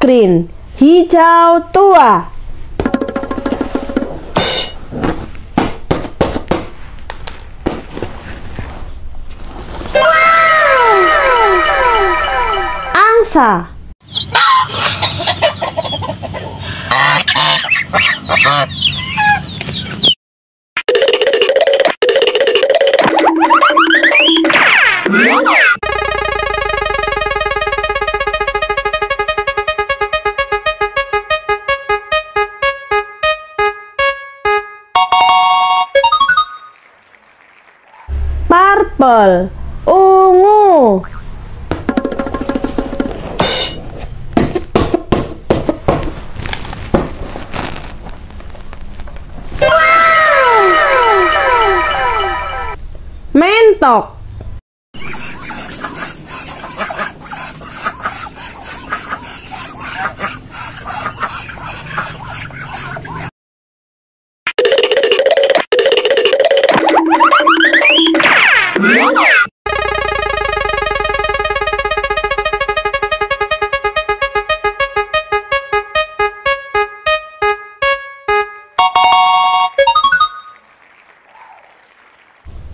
green, hijau tua. Angsa. Purple, ungu. Mentok.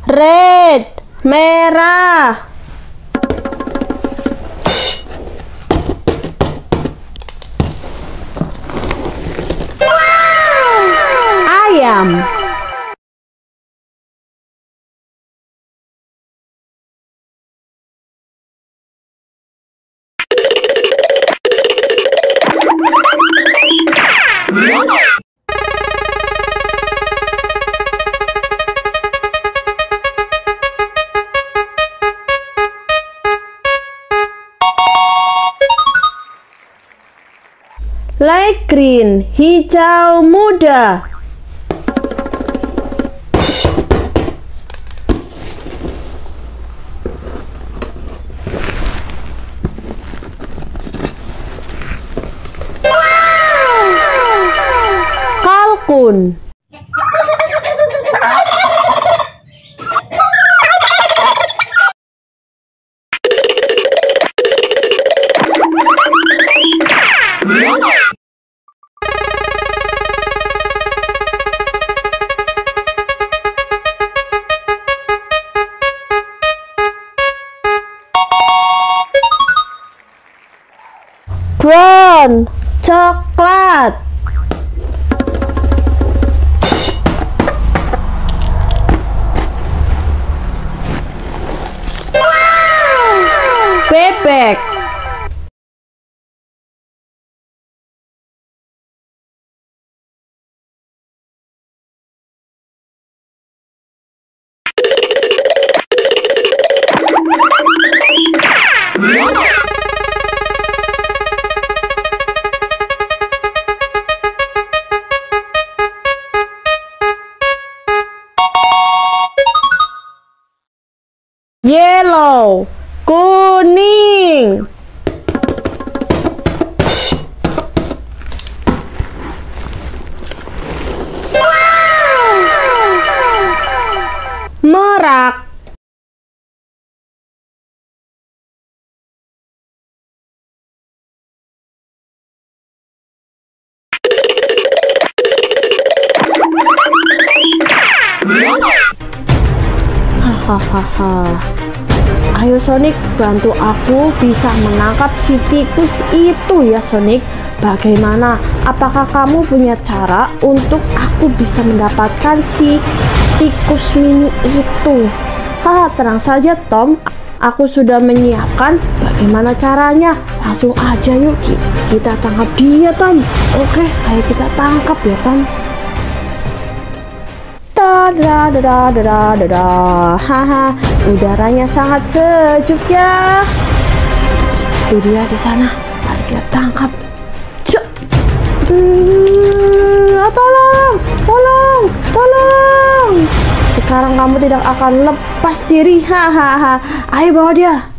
Red, merah. Ayam. Light green, hijau muda. Kalkun. Brown, coklat. Bebek. yellow กูนิ่ง merak ha ha ha ha Ayo Sonic, bantu aku bisa menangkap si tikus itu ya Sonic. Bagaimana? Apakah kamu punya cara untuk aku bisa mendapatkan si tikus mini itu? Haha, tenang saja Tom. Aku sudah menyiapkan bagaimana caranya. Langsung aja yuk Ki- kita tangkap dia Tom. Oke, ayo kita tangkap ya Tom. Tada, tada, tada, tada. Haha, udaranya sangat sejuk ya. Itu dia di sana. Mari kita tangkap. Cuk. Hmm, ah, tolong, tolong, tolong. Sekarang kamu tidak akan lepas diri. Hahaha. Ayo bawa dia.